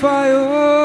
fire.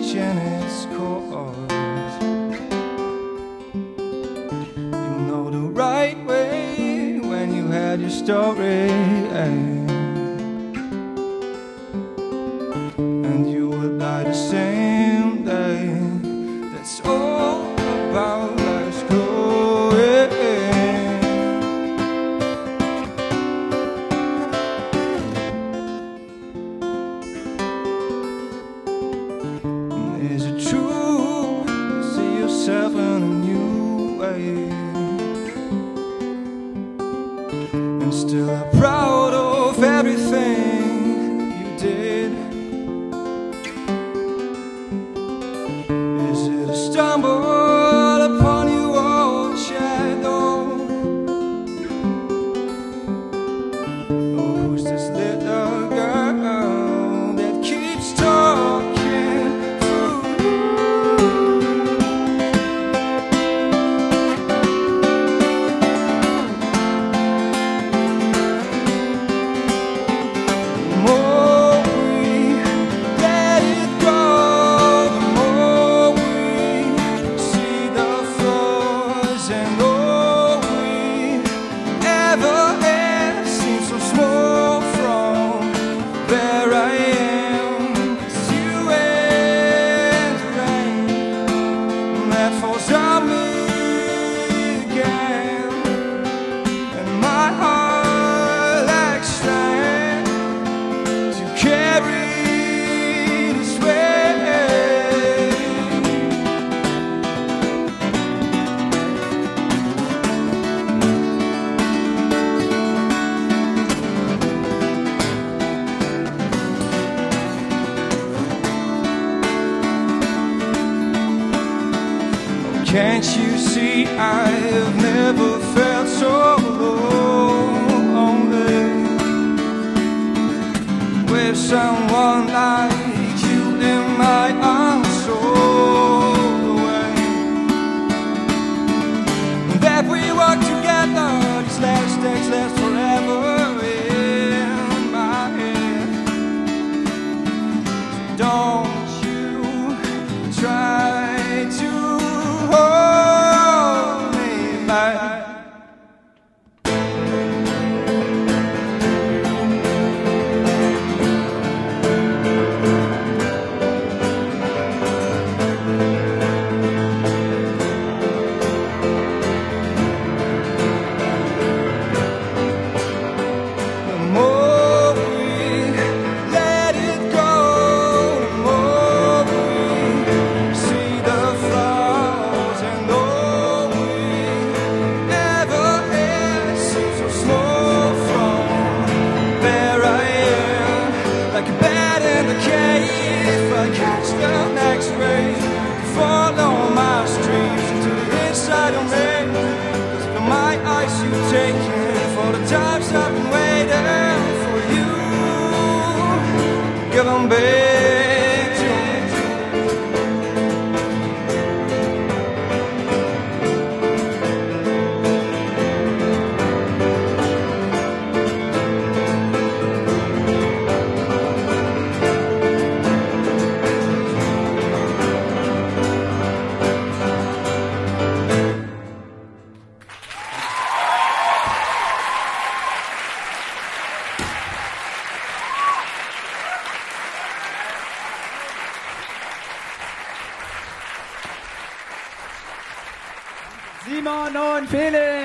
Janice Court. Is it true? See yourself in a new way. Can't you see I've never felt so lonely? With someone like you in my in the cave, I catch the Simon und Felix.